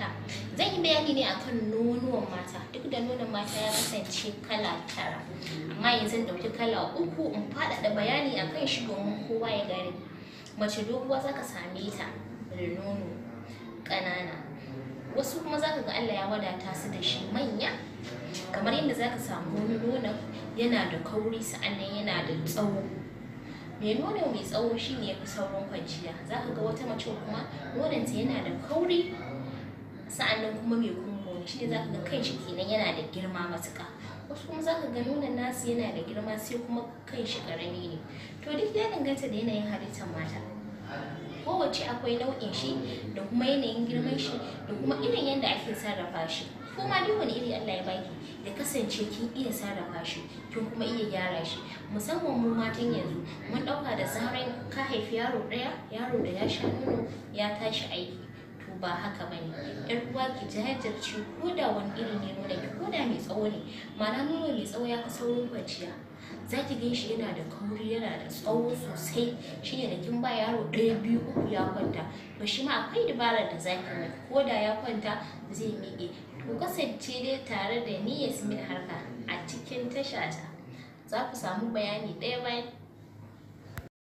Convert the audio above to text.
mata. Zan yi bayani ne akan nonuwan mata. Duk da nonon mata ya kasance kala tara. Amma yanzu ɗauki kala uku in faɗaɗa bayani akan shi domin kowa ya gane mace doguwa zaka same ta da nono ƙanana. Wasu kuma zaka ga Allah ya wadata su da shi manya. Kamar yadda zaka samu wani nonon yana da kauri sa'an nan yana da tsawo. Mai nono mai tsawo shine ya fi saurin kwanciya. Za ka ga wata mace kuma nononta yana da kauri sa'an nan kuma mai kumbo ne shine za ka ga kan shi kenan yana da girma matuka wasu kuma za ka ga nonon nasu yana da girma sai kuma kan shi ƙarami ne. To duk ya danganta da yanayin halittar mata. Kowace akwai nau'in shi da kuma yanayin girman shi da kuma irin yadda ake sarrafa shi. Ko ma duk wani iri Allah ya baki ya kasance kin iya sarrafa shi kin kuma iya gyara shi. Musamman mu matan yanzu mun ɗauka da zaran ka haifi yaro ɗaya yaro da ya sha nono ya tashi aiki. To ba haka ba ne. Yar uwa ki jajirce ko da wani iri ne nuna ki ko da mai tsawo ne. Ma'ana nono mai tsawo ya fi saurin kwanciya. Za ki gan shi yana da kauri yana da tsawo sosai. Shine da kin ba yaro ɗaya biyu uku ya kwanta. To shi ma akwai dabarar da za ki mai ko da ya kwanta zai miƙe. To kasance dai tare da ni Yasmin Harka a cikin tashata za ku samu bayani ɗaya bayan